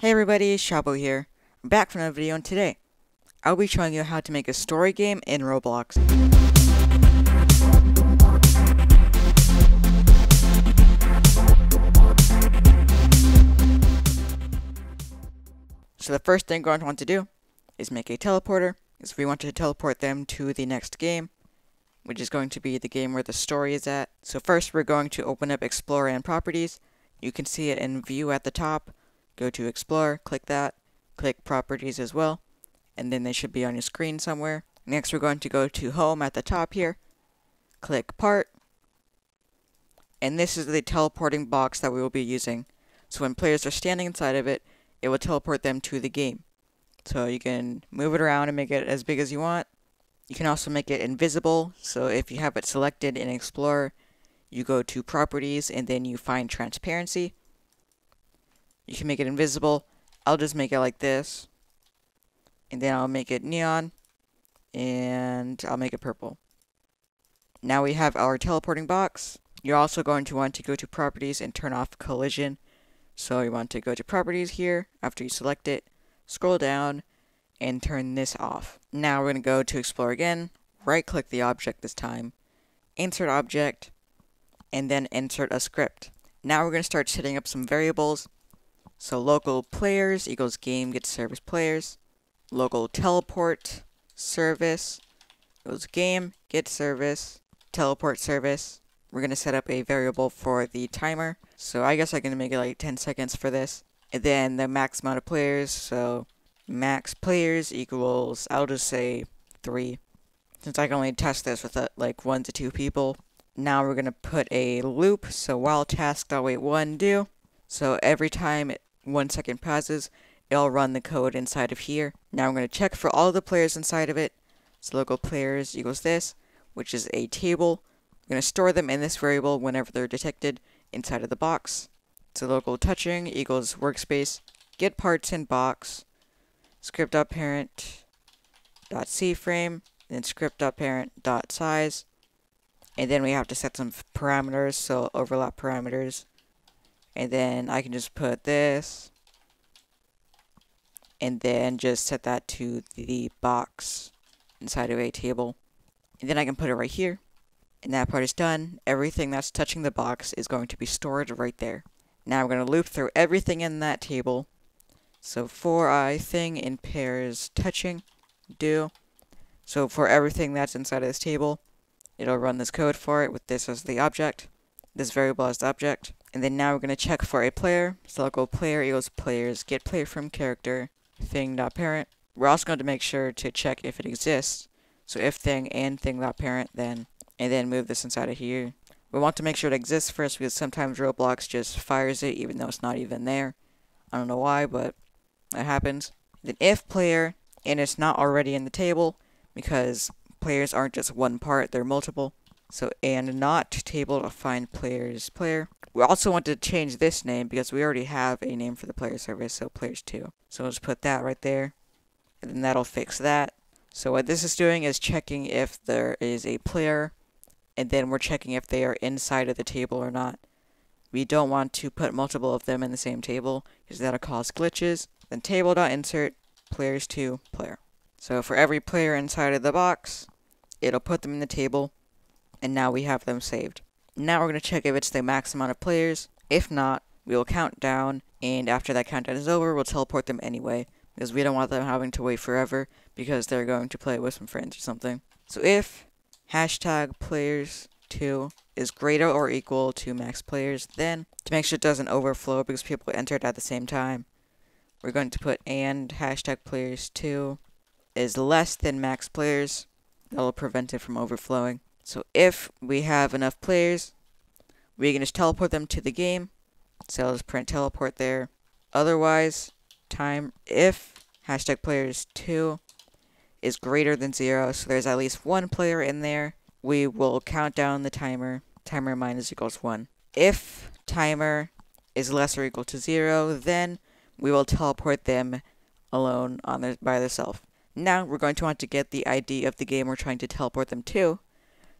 Hey everybody, Shabo here. I'm back for another video and today I'll be showing you how to make a story game in Roblox. So the first thing we're going to want to do is make a teleporter, because we want to teleport them to the next game, which is going to be the game where the story is at. So first we're going to open up Explorer and Properties. You can see it in View at the top go to Explore, click that, click Properties as well, and then they should be on your screen somewhere. Next, we're going to go to Home at the top here, click Part, and this is the teleporting box that we will be using. So when players are standing inside of it, it will teleport them to the game. So you can move it around and make it as big as you want. You can also make it invisible, so if you have it selected in Explorer, you go to Properties and then you find Transparency. You can make it invisible. I'll just make it like this. And then I'll make it neon. And I'll make it purple. Now we have our teleporting box. You're also going to want to go to properties and turn off collision. So you want to go to properties here after you select it. Scroll down and turn this off. Now we're going to go to explore again. Right click the object this time. Insert object. And then insert a script. Now we're going to start setting up some variables so local players equals game get service players. Local teleport service equals game get service teleport service. We're going to set up a variable for the timer. So I guess I can make it like 10 seconds for this. And then the max amount of players. So max players equals, I'll just say 3. Since I can only test this with uh, like 1 to 2 people. Now we're going to put a loop. So while task.wait1 do. So every time one second passes, it'll run the code inside of here. Now I'm going to check for all the players inside of it. So local players equals this, which is a table. I'm going to store them in this variable whenever they're detected inside of the box. So local touching equals workspace, get parts in box, script.parent dot cframe, then script.parent dot size, and then we have to set some parameters, so overlap parameters and then I can just put this. And then just set that to the box inside of a table. And then I can put it right here. And that part is done. Everything that's touching the box is going to be stored right there. Now we're going to loop through everything in that table. So for i thing in pairs touching do. So for everything that's inside of this table it'll run this code for it with this as the object this variable as the object and then now we're going to check for a player. So I'll go player equals players, get player from character, thing.parent. We're also going to make sure to check if it exists. So if thing and thing.parent then, and then move this inside of here. We want to make sure it exists first because sometimes Roblox just fires it even though it's not even there. I don't know why, but that happens. Then if player, and it's not already in the table, because players aren't just one part, they're multiple. So, and not table to find players player. We also want to change this name because we already have a name for the player service, so players 2. So let's put that right there, and then that'll fix that. So what this is doing is checking if there is a player, and then we're checking if they are inside of the table or not. We don't want to put multiple of them in the same table, because that'll cause glitches. Then table.insert players 2 player. So for every player inside of the box, it'll put them in the table, and now we have them saved. Now we're going to check if it's the max amount of players. If not, we will count down, and after that countdown is over, we'll teleport them anyway, because we don't want them having to wait forever, because they're going to play with some friends or something. So if hashtag players 2 is greater or equal to max players, then to make sure it doesn't overflow because people entered at the same time, we're going to put and hashtag players 2 is less than max players. That will prevent it from overflowing. So if we have enough players, we can just teleport them to the game. So I'll just print teleport there. Otherwise, time if hashtag players 2 is greater than 0, so there's at least one player in there, we will count down the timer. Timer minus equals 1. If timer is less or equal to 0, then we will teleport them alone on their, by themselves. Now, we're going to want to get the ID of the game we're trying to teleport them to.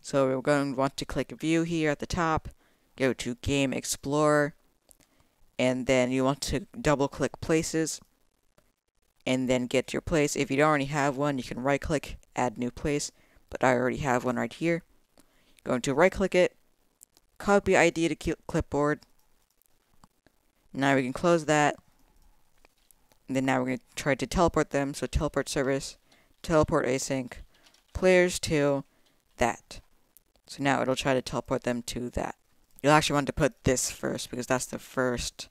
So we're going to want to click View here at the top, go to Game Explorer, and then you want to double click places and then get your place. If you don't already have one, you can right click, add new place, but I already have one right here. Going to right click it, copy ID to clipboard. Now we can close that. And then now we're going to try to teleport them. So teleport service, teleport async, players to that. So now it'll try to teleport them to that. You'll actually want to put this first because that's the first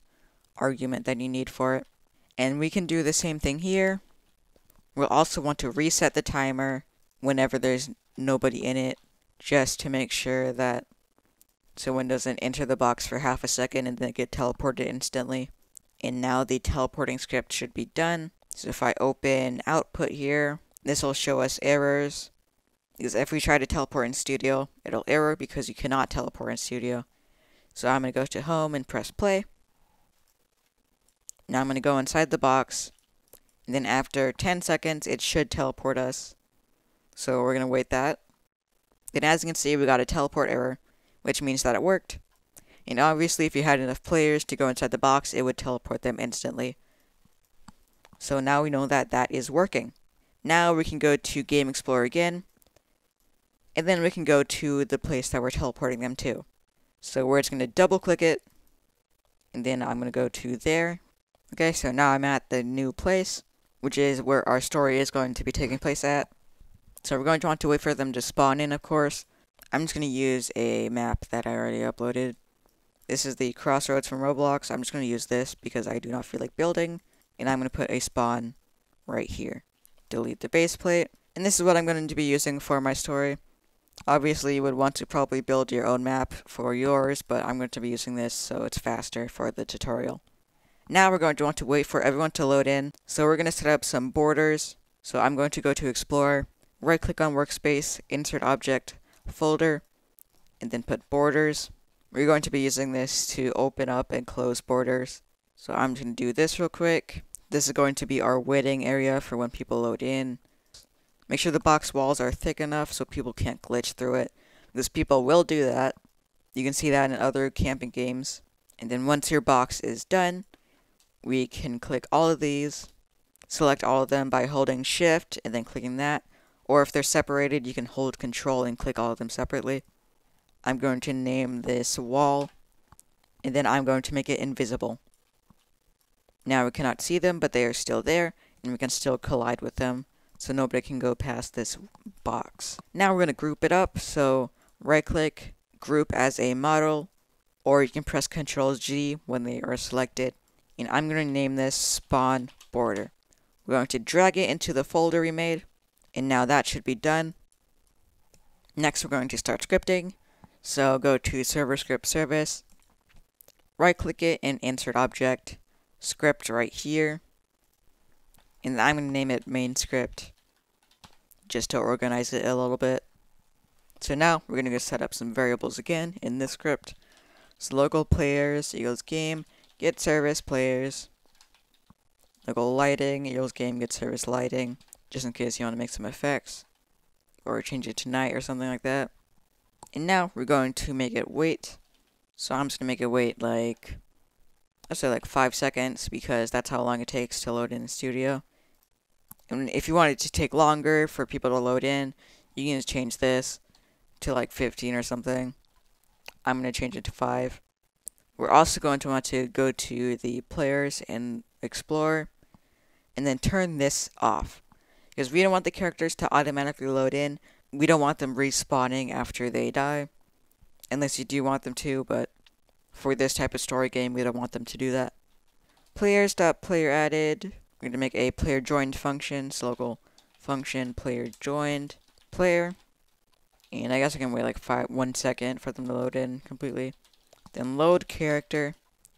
argument that you need for it. And we can do the same thing here. We'll also want to reset the timer whenever there's nobody in it just to make sure that someone doesn't enter the box for half a second and then get teleported instantly. And now the teleporting script should be done. So if I open output here, this will show us errors. Because if we try to teleport in Studio, it'll error because you cannot teleport in Studio. So I'm going to go to home and press play. Now I'm going to go inside the box. And then after 10 seconds, it should teleport us. So we're going to wait that. Then as you can see, we got a teleport error, which means that it worked. And obviously, if you had enough players to go inside the box, it would teleport them instantly. So now we know that that is working. Now we can go to Game Explorer again. And then we can go to the place that we're teleporting them to. So we're just going to double click it. And then I'm going to go to there. Okay, so now I'm at the new place, which is where our story is going to be taking place at. So we're going to want to wait for them to spawn in, of course. I'm just going to use a map that I already uploaded. This is the crossroads from Roblox. I'm just going to use this because I do not feel like building. And I'm going to put a spawn right here. Delete the base plate. And this is what I'm going to be using for my story. Obviously, you would want to probably build your own map for yours, but I'm going to be using this so it's faster for the tutorial. Now we're going to want to wait for everyone to load in. So we're going to set up some borders. So I'm going to go to Explore, right click on Workspace, Insert Object, Folder, and then put Borders. We're going to be using this to open up and close borders. So I'm going to do this real quick. This is going to be our waiting area for when people load in. Make sure the box walls are thick enough so people can't glitch through it. Because people will do that. You can see that in other camping games. And then once your box is done, we can click all of these, select all of them by holding shift and then clicking that. Or if they're separated, you can hold control and click all of them separately. I'm going to name this wall, and then I'm going to make it invisible. Now we cannot see them, but they are still there, and we can still collide with them so nobody can go past this box. Now we're going to group it up, so right click, group as a model, or you can press Ctrl G when they are selected. And I'm going to name this spawn border. We're going to drag it into the folder we made, and now that should be done. Next we're going to start scripting, so go to server script service, right click it and insert object, script right here, and I'm going to name it main script just to organize it a little bit. So now we're going to go set up some variables again in this script. So local players equals game, get service players, local lighting equals game, get service lighting, just in case you want to make some effects or change it to night or something like that. And now we're going to make it wait. So I'm just going to make it wait like, let's say like 5 seconds because that's how long it takes to load in the studio. And if you want it to take longer for people to load in, you can just change this to like 15 or something. I'm going to change it to 5. We're also going to want to go to the players and explore and then turn this off. Because we don't want the characters to automatically load in. We don't want them respawning after they die. Unless you do want them to, but for this type of story game, we don't want them to do that. Players.player added we're going to make a player joined function, so local function player joined player. And I guess I can wait like five, one second for them to load in completely. Then load character.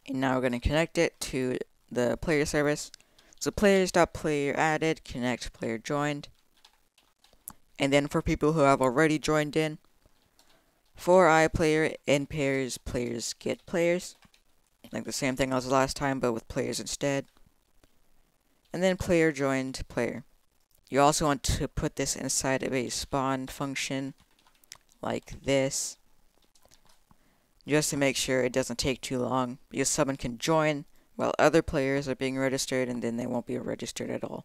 And now we're going to connect it to the player service. So players.player added, connect player joined. And then for people who have already joined in, for i player in pairs, players get players. Like the same thing as last time, but with players instead and then player joined player. You also want to put this inside of a spawn function like this. just to make sure it doesn't take too long because someone can join while other players are being registered and then they won't be registered at all.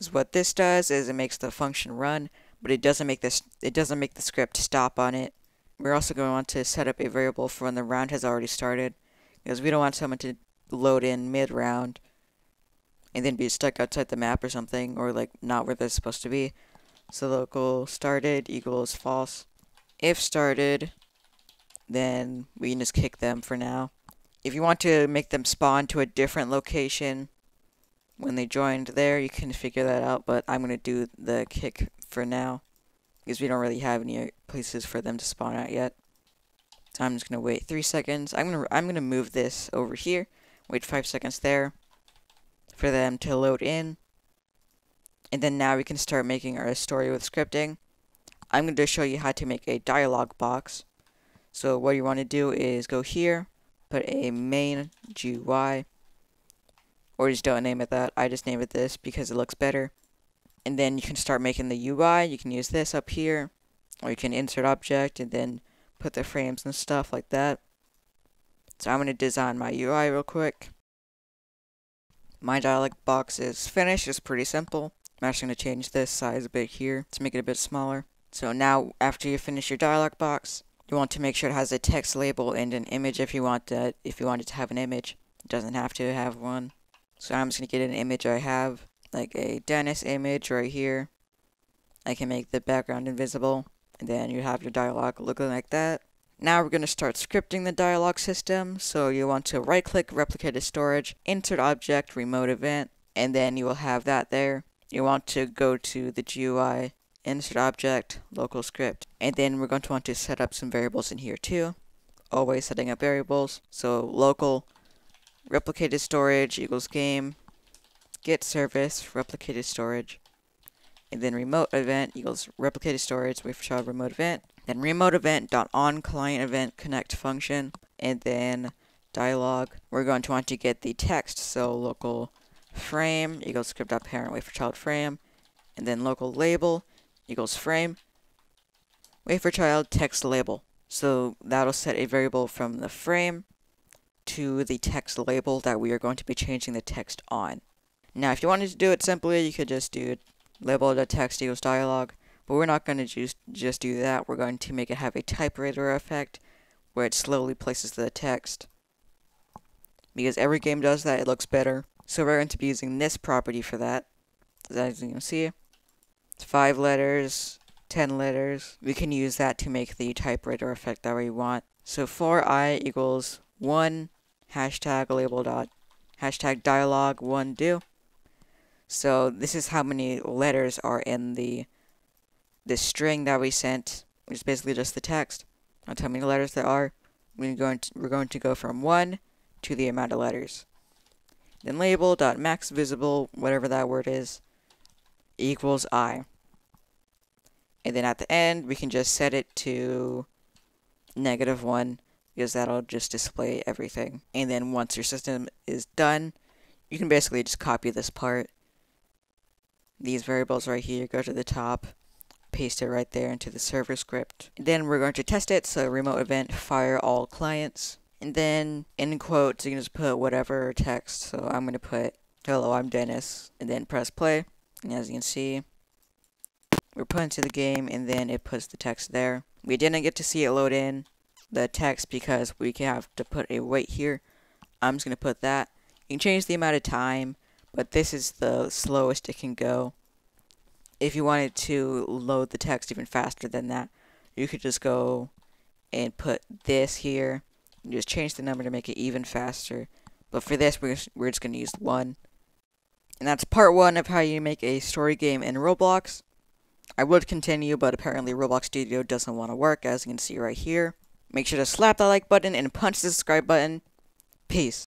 So what this does is it makes the function run, but it doesn't make this it doesn't make the script stop on it. We're also going to want to set up a variable for when the round has already started because we don't want someone to load in mid round and then be stuck outside the map or something or like not where they're supposed to be. So local started equals false. If started, then we can just kick them for now. If you want to make them spawn to a different location when they joined there, you can figure that out, but I'm going to do the kick for now because we don't really have any places for them to spawn at yet. So I'm just to wait 3 seconds. I'm to I'm to move this over here. Wait 5 seconds there for them to load in. And then now we can start making our story with scripting. I'm going to show you how to make a dialog box. So what you want to do is go here, put a main GUI, or just don't name it that. I just name it this because it looks better. And then you can start making the UI. You can use this up here, or you can insert object and then put the frames and stuff like that. So I'm going to design my UI real quick. My dialog box is finished. It's pretty simple. I'm actually going to change this size a bit here to make it a bit smaller. So now, after you finish your dialog box, you want to make sure it has a text label and an image if you want that. If you want it to have an image, it doesn't have to have one. So I'm just going to get an image I have, like a Dennis image right here. I can make the background invisible, and then you have your dialog looking like that. Now we're going to start scripting the dialog system. So you want to right click replicated storage, insert object, remote event, and then you will have that there. You want to go to the GUI, insert object, local script, and then we're going to want to set up some variables in here too. Always setting up variables. So local replicated storage equals game, get service, replicated storage, and then remote event equals replicated storage with child remote event, then remote event dot on client event connect function, and then dialog. We're going to want to get the text, so local frame equals script dot parent wait for child frame, and then local label equals frame wait for child text label. So that'll set a variable from the frame to the text label that we are going to be changing the text on. Now, if you wanted to do it simply, you could just do label.text equals dialog, but we're not going to just, just do that. We're going to make it have a typewriter effect where it slowly places the text. Because every game does that, it looks better. So we're going to be using this property for that. As you can see, it's 5 letters, 10 letters. We can use that to make the typewriter effect that we want. So for i equals 1, hashtag label dot hashtag dialog 1 do. So this is how many letters are in the the string that we sent, which is basically just the text. That's how many letters there are. We're going to, we're going to go from 1 to the amount of letters. Then label dot max visible, whatever that word is, equals i. And then at the end, we can just set it to negative 1 because that'll just display everything. And then once your system is done, you can basically just copy this part. These variables right here, go to the top, paste it right there into the server script. Then we're going to test it, so remote event fire all clients. And then in quotes, you can just put whatever text. So I'm going to put, hello, I'm Dennis, and then press play. And as you can see, we're put into the game, and then it puts the text there. We didn't get to see it load in, the text because we have to put a wait here. I'm just going to put that. You can change the amount of time, but this is the slowest it can go. If you wanted to load the text even faster than that, you could just go and put this here. Just change the number to make it even faster. But for this, we're, we're just going to use 1. And that's part 1 of how you make a story game in Roblox. I would continue, but apparently Roblox Studio doesn't want to work, as you can see right here. Make sure to slap that like button and punch the subscribe button. Peace.